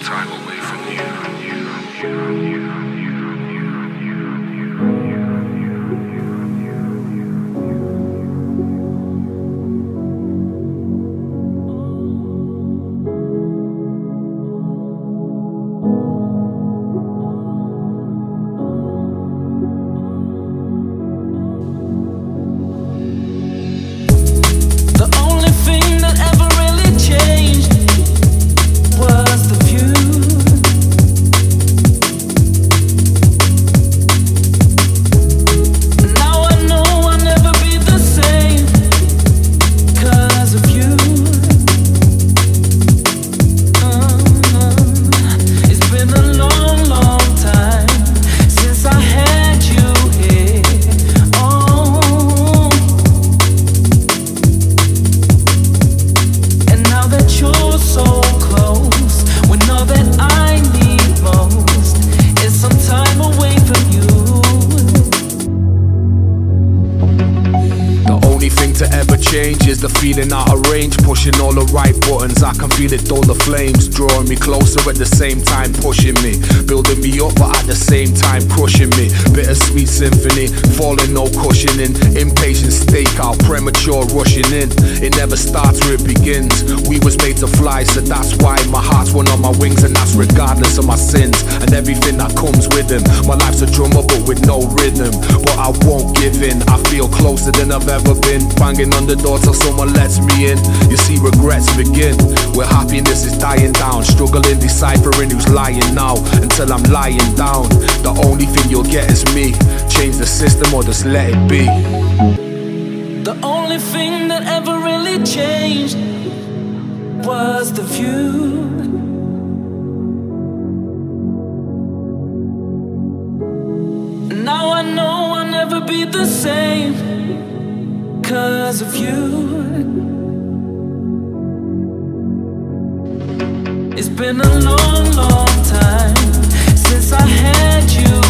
time away from you. you, you, you ever change is the feeling out of range. Pushing all the right buttons, I can feel it all the flames. Drawing me closer at the same time, pushing me. Building me up, but at the same time, crushing me. Bittersweet symphony, falling, no cushioning. Impatient stakeout, premature rushing in. It never starts where it begins. We was made to fly, so that's why my heart's one on my wings, and that's regardless of my sins and everything that comes with them. My life's a drummer, but with no rhythm. But I won't give in. I feel closer than I've ever been. Banging on the door till someone lets me in. You see, regrets begin where happiness is dying down. Struggling, deciphering who's lying now until I'm lying down. The only thing you'll get is me. Change the system or just let it be. The only thing that ever really changed was the view. Now I know I'll never be the same because of you. It's been a long, long time since I had you.